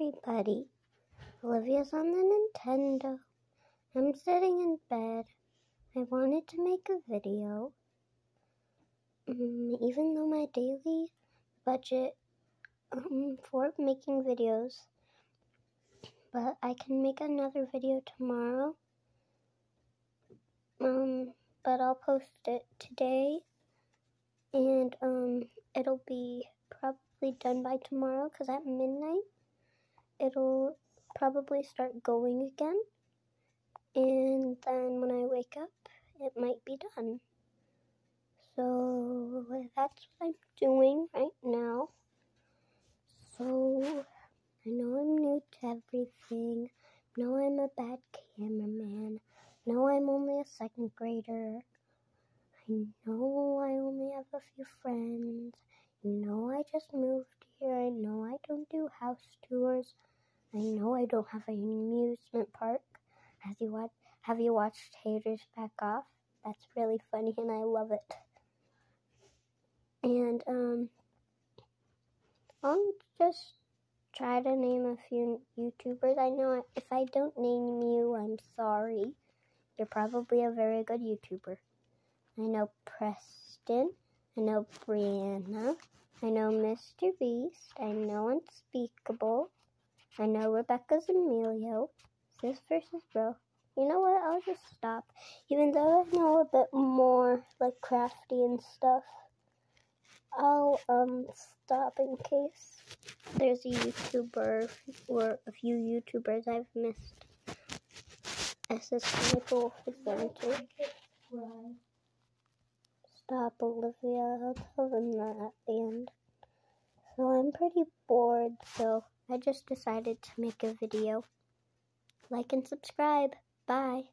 everybody. Olivia's on the Nintendo. I'm sitting in bed. I wanted to make a video. Um, even though my daily budget um, for making videos, but I can make another video tomorrow. Um, but I'll post it today, and um, it'll be probably done by tomorrow because at midnight it'll probably start going again. And then when I wake up, it might be done. So that's what I'm doing right now. So I know I'm new to everything. I know I'm a bad cameraman. I know I'm only a second grader. I know I only have a few friends. I know I just moved here. I know I don't do house tours. I know I don't have an amusement park. Have you watched Have you watched Haters Back Off? That's really funny and I love it. And um, I'll just try to name a few YouTubers. I know if I don't name you, I'm sorry. You're probably a very good YouTuber. I know Preston. I know Brianna. I know Mr. Beast. I know Unspeakable. I know Rebecca Zamolo. Sis versus Bro. You know what? I'll just stop. Even though I know a bit more like crafty and stuff. I'll um stop in case there's a YouTuber or a few YouTubers I've missed. SS Sniper Adventure. Stop, Olivia. I'll tell them that at the end. So I'm pretty bored, so I just decided to make a video. Like and subscribe. Bye.